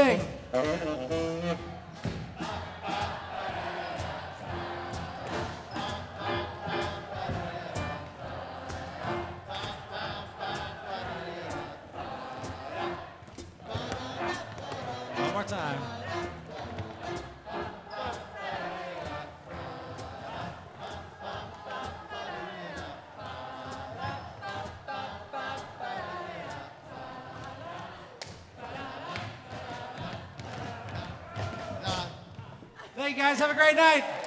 sing. You guys. Have a great night.